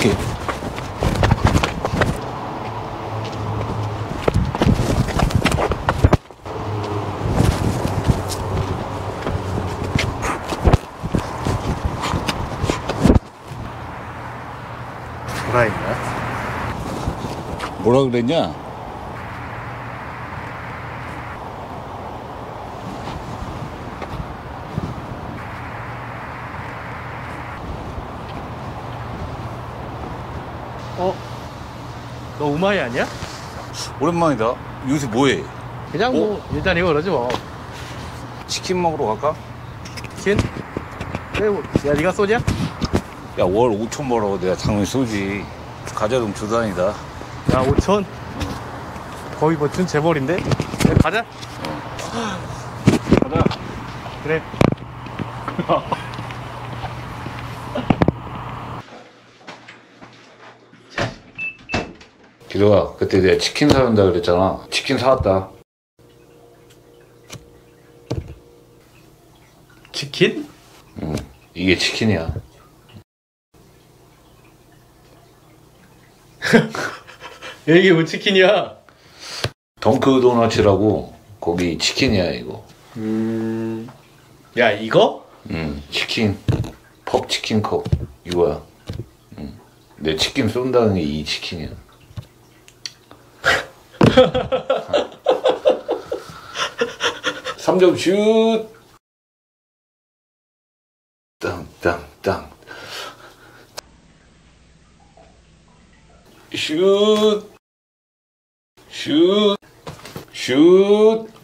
오케이. 뭐라 그랬냐? 어? 너 우마이 아니야? 오랜만이다. 요새 뭐해? 그냥 뭐 일단 이거 그러지 뭐 치킨 먹으러 갈까? 친? 그래 뭐, 야 니가 쏘냐? 야, 월 5천 벌어. 내가 당연히 쏘지. 가자동 조단이다. 야 5천? 거의 뭐 준 재벌인데? 그래, 가자 가자. 그래 기도야, 그때 내가 치킨 사준다 그랬잖아. 치킨 사왔다. 치킨? 응. 이게 치킨이야. 야, 이게 뭐 치킨이야? 덩크 도너츠라고 거기 치킨이야 이거. 음... 야 이거? 응. 치킨. 펍 치킨 컵 이거야. 응. 내 치킨 쏜다는 게 이 치킨이야. 삼점 슛. 땅땅땅. 슛. 슛. 슛.